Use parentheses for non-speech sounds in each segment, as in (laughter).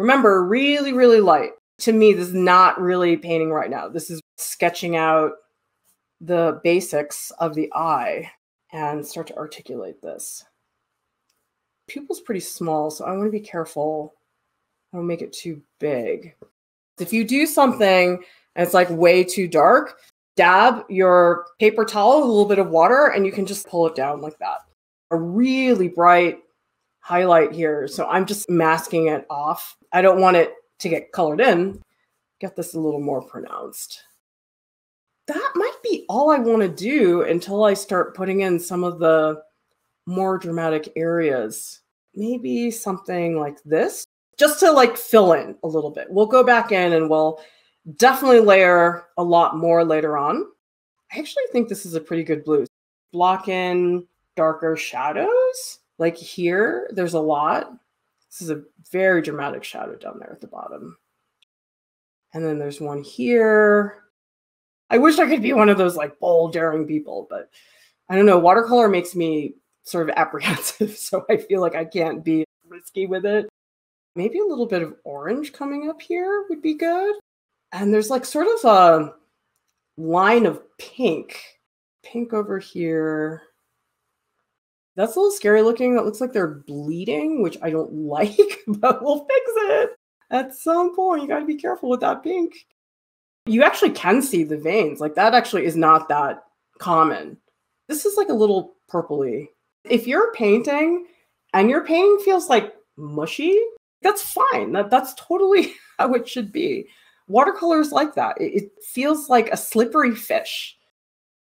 Remember, really, really light. To me, this is not really painting right now. This is sketching out the basics of the eye and start to articulate this. Pupil's pretty small, so I want to be careful. I don't make it too big. If you do something and it's like way too dark, dab your paper towel with a little bit of water and you can just pull it down like that. A really bright highlight here. So I'm just masking it off. I don't want it to get colored in. Get this a little more pronounced. That might be all I want to do until I start putting in some of the more dramatic areas. Maybe something like this, just to like fill in a little bit. We'll go back in and we'll definitely layer a lot more later on. I actually think this is a pretty good blue. Block in darker shadows. Like here, there's a lot. This is a very dramatic shadow down there at the bottom. And then there's one here. I wish I could be one of those like bold, daring people, but I don't know. Watercolor makes me sort of (laughs) apprehensive. So I feel like I can't be risky with it. Maybe a little bit of orange coming up here would be good. And there's like sort of a line of pink. Pink over here. That's a little scary looking. That looks like they're bleeding, which I don't (laughs) like, but we'll fix it. At some point, you got to be careful with that pink. You actually can see the veins. Like that actually is not that common. This is like a little purpley. If you're painting and your painting feels like mushy, that's fine. That that's totally (laughs) how it should be. Watercolors like that. It, it feels like a slippery fish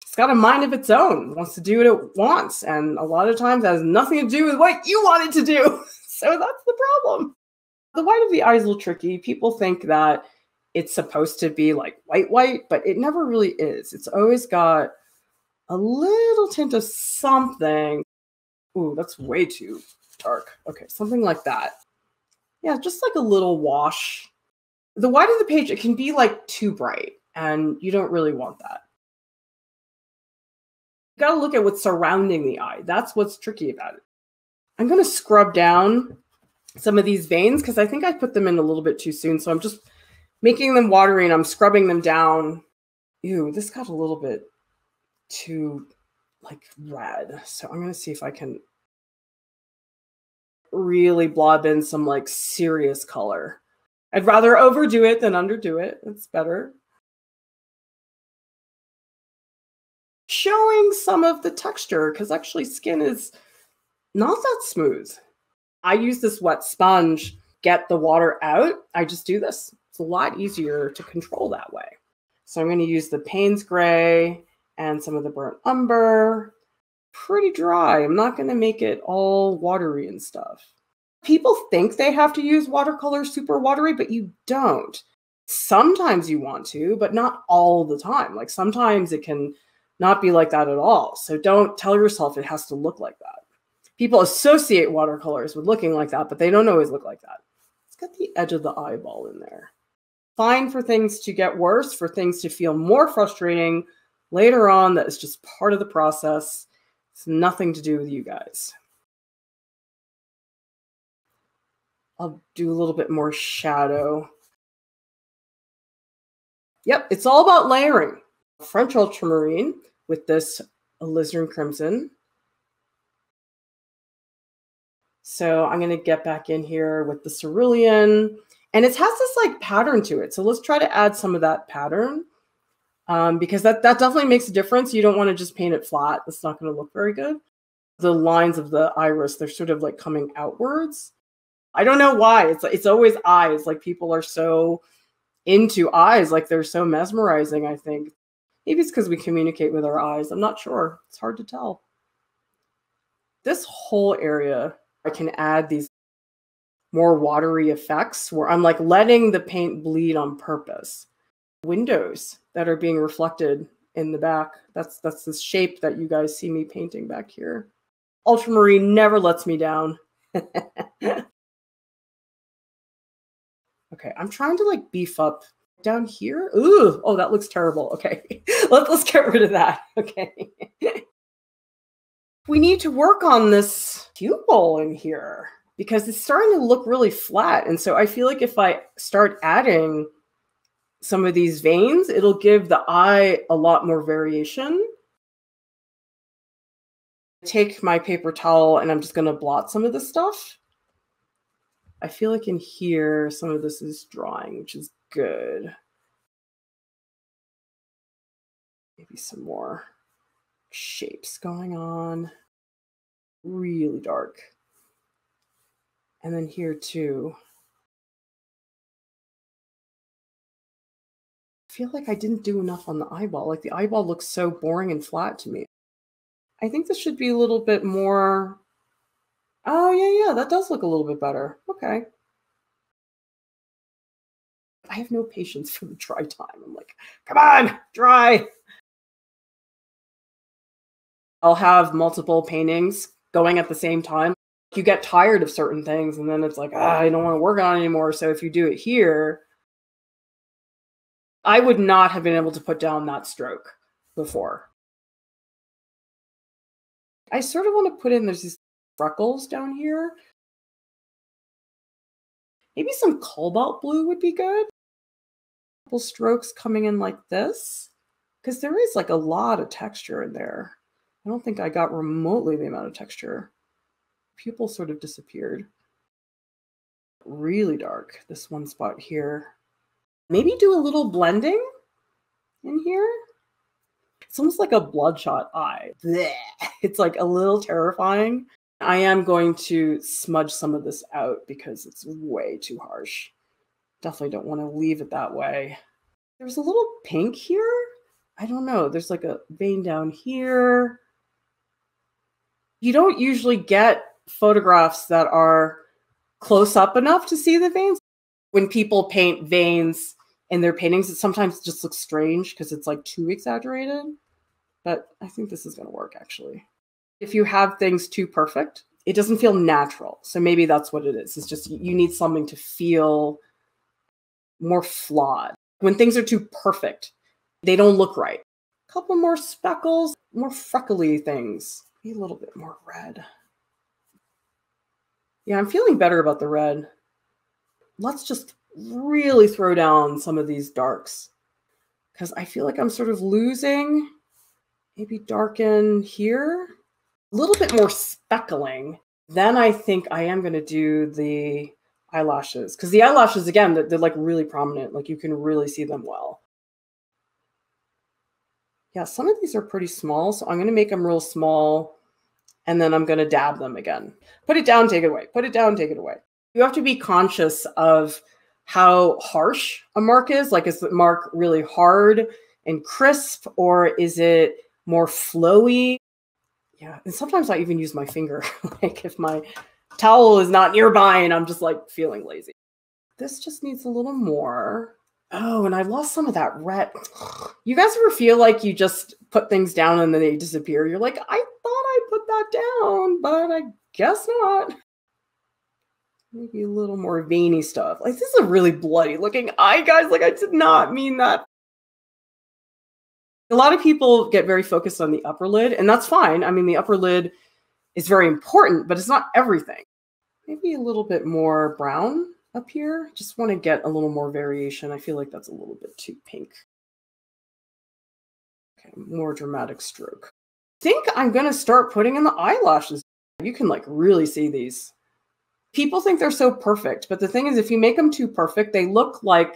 it's got a mind of its own, wants to do what it wants. And a lot of times has nothing to do with what you want it to do. (laughs) so that's the problem. The white of the eye is a little tricky. People think that it's supposed to be like white, white, but it never really is. It's always got a little tint of something. Ooh, that's way too dark. Okay, something like that. Yeah, just like a little wash. The white of the page, it can be like too bright, and you don't really want that got to look at what's surrounding the eye. That's what's tricky about it. I'm going to scrub down some of these veins because I think I put them in a little bit too soon. So I'm just making them watery and I'm scrubbing them down. Ew, this got a little bit too like red. So I'm going to see if I can really blob in some like serious color. I'd rather overdo it than underdo it. It's better. Showing some of the texture because actually skin is not that smooth. I use this wet sponge, get the water out. I just do this. It's a lot easier to control that way. So I'm going to use the Payne's Gray and some of the burnt umber. Pretty dry. I'm not going to make it all watery and stuff. People think they have to use watercolor super watery, but you don't. Sometimes you want to, but not all the time. Like sometimes it can not be like that at all. So don't tell yourself it has to look like that. People associate watercolors with looking like that, but they don't always look like that. It's got the edge of the eyeball in there. Fine for things to get worse, for things to feel more frustrating later on. That is just part of the process. It's nothing to do with you guys. I'll do a little bit more shadow. Yep, it's all about layering. French ultramarine with this alizarin crimson. So I'm going to get back in here with the cerulean. And it has this like pattern to it. So let's try to add some of that pattern um, because that, that definitely makes a difference. You don't want to just paint it flat. That's not going to look very good. The lines of the iris, they're sort of like coming outwards. I don't know why. It's, it's always eyes. Like people are so into eyes. Like they're so mesmerizing, I think. Maybe it's because we communicate with our eyes. I'm not sure. It's hard to tell. This whole area, I can add these more watery effects where I'm like letting the paint bleed on purpose. Windows that are being reflected in the back. That's that's the shape that you guys see me painting back here. Ultramarine never lets me down. (laughs) okay, I'm trying to like beef up down here. Ooh, oh, that looks terrible. Okay, (laughs) let's let's get rid of that. (laughs) Okay. we need to work on this pupil in here. because it's starting to look really flat. And so I feel like if I start adding some of these veins, it'll give the eye a lot more variation. Take my paper towel and I'm just going to blot some of this stuff. I feel like in here, some of this is drawing, which is good. Maybe some more shapes going on. Really dark. And then here too. I feel like I didn't do enough on the eyeball. Like the eyeball looks so boring and flat to me. I think this should be a little bit more. Oh, yeah, yeah, that does look a little bit better. Okay. I have no patience for the dry time. I'm like, come on, dry. I'll have multiple paintings going at the same time. You get tired of certain things, and then it's like, ah, I don't want to work on it anymore. So if you do it here, I would not have been able to put down that stroke before. I sort of want to put in there's these freckles down here. Maybe some cobalt blue would be good. Couple strokes coming in like this, because there is like a lot of texture in there. I don't think I got remotely the amount of texture. Pupil sort of disappeared. Really dark, this one spot here. Maybe do a little blending in here. It's almost like a bloodshot eye. Blech. It's like a little terrifying. I am going to smudge some of this out because it's way too harsh. Definitely don't want to leave it that way. There's a little pink here. I don't know. There's like a vein down here. You don't usually get photographs that are close up enough to see the veins. When people paint veins in their paintings, it sometimes just looks strange because it's like too exaggerated. But I think this is going to work actually. If you have things too perfect, it doesn't feel natural. So maybe that's what it is. It's just you need something to feel more flawed. When things are too perfect, they don't look right. A couple more speckles, more freckly things. Be a little bit more red. Yeah, I'm feeling better about the red. Let's just really throw down some of these darks because I feel like I'm sort of losing. Maybe darken here. A little bit more speckling. Then I think I am going to do the eyelashes because the eyelashes, again, they're, they're like really prominent. Like you can really see them well. Yeah, some of these are pretty small. So I'm going to make them real small and then I'm going to dab them again. Put it down, take it away. Put it down, take it away. You have to be conscious of how harsh a mark is. Like, is the mark really hard and crisp, or is it more flowy? Yeah. And sometimes I even use my finger, (laughs) like if my towel is not nearby and I'm just like feeling lazy. This just needs a little more. Oh, and I lost some of that red. (sighs) You guys ever feel like you just put things down and then they disappear? You're like, I thought I put that down, but I guess not. Maybe a little more veiny stuff. Like, this is a really bloody looking eye, guys. Like, I did not mean that. A lot of people get very focused on the upper lid, and that's fine. I mean, the upper lid is very important, but it's not everything. Maybe a little bit more brown up here. Just want to get a little more variation. I feel like that's a little bit too pink. Okay, more dramatic stroke. I think I'm going to start putting in the eyelashes. You can like really see these. People think they're so perfect, but the thing is, if you make them too perfect, they look like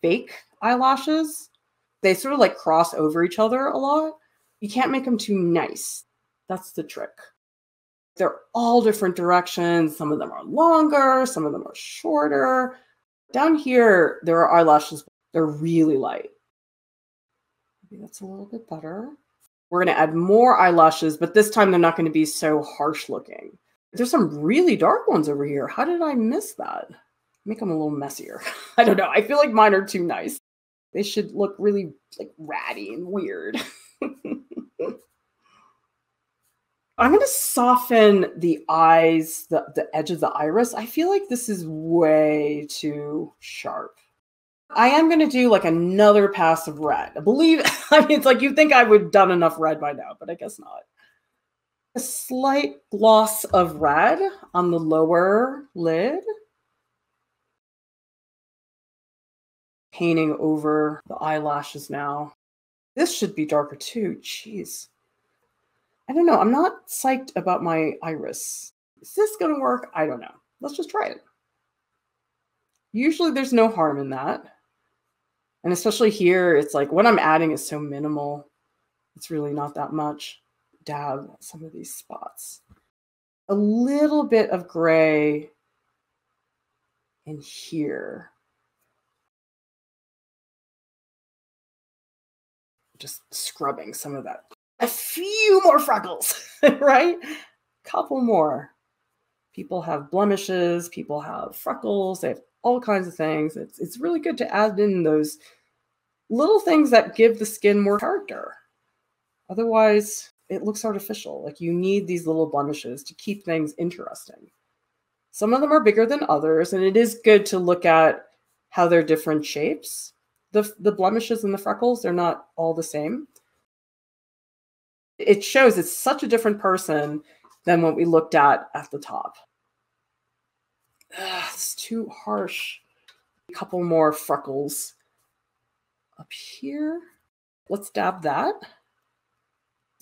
fake eyelashes. They sort of like cross over each other a lot. You can't make them too nice. That's the trick. They're all different directions. Some of them are longer, some of them are shorter. Down here, there are eyelashes, they're really light. Maybe that's a little bit better. We're going to add more eyelashes, but this time they're not going to be so harsh looking. There's some really dark ones over here. How did I miss that? Make them a little messier. (laughs) I don't know. I feel like mine are too nice. They should look really like ratty and weird. (laughs) I'm going to soften the eyes, the, the edge of the iris. I feel like this is way too sharp. I am going to do like another pass of red. I believe, (laughs) I mean, it's like you think I would have done enough red by now, but I guess not. a slight gloss of red on the lower lid. Painting over the eyelashes now. This should be darker too. Jeez. I don't know. I'm not psyched about my iris. Is this going to work? I don't know. Let's just try it. Usually there's no harm in that. And especially here, it's like what I'm adding is so minimal. It's really not that much. Dab some of these spots. A little bit of gray in here. Just scrubbing some of that. A few more freckles, (laughs) right? Couple more. People have blemishes, people have freckles, they have all kinds of things. It's it's really good to add in those little things that give the skin more character. Otherwise, it looks artificial. Like you need these little blemishes to keep things interesting. Some of them are bigger than others, and it is good to look at how they're different shapes. The, the blemishes and the freckles, they're not all the same. It shows it's such a different person than what we looked at at the top. Ugh, it's too harsh. A couple more freckles up here. Let's dab that.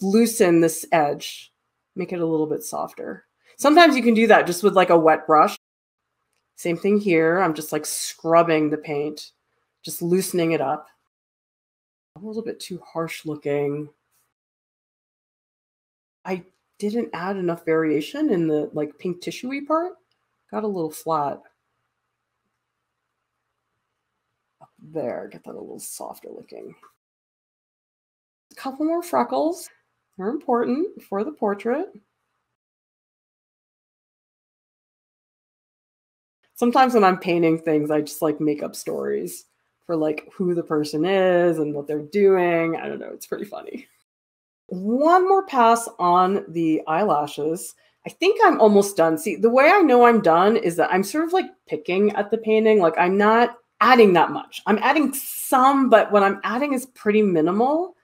Loosen this edge, make it a little bit softer. Sometimes you can do that just with like a wet brush. Same thing here. I'm just like scrubbing the paint, just loosening it up. A little bit too harsh looking. I didn't add enough variation in the like pink tissuey part. Got a little flat. Up there, get that a little softer looking. A couple more freckles. They're important for the portrait. Sometimes when I'm painting things, I just like make up stories for like who the person is and what they're doing. I don't know. It's pretty funny. One more pass on the eyelashes. I think I'm almost done. See, the way I know I'm done is that I'm sort of like picking at the painting. Like I'm not adding that much. I'm adding some, but what I'm adding is pretty minimal.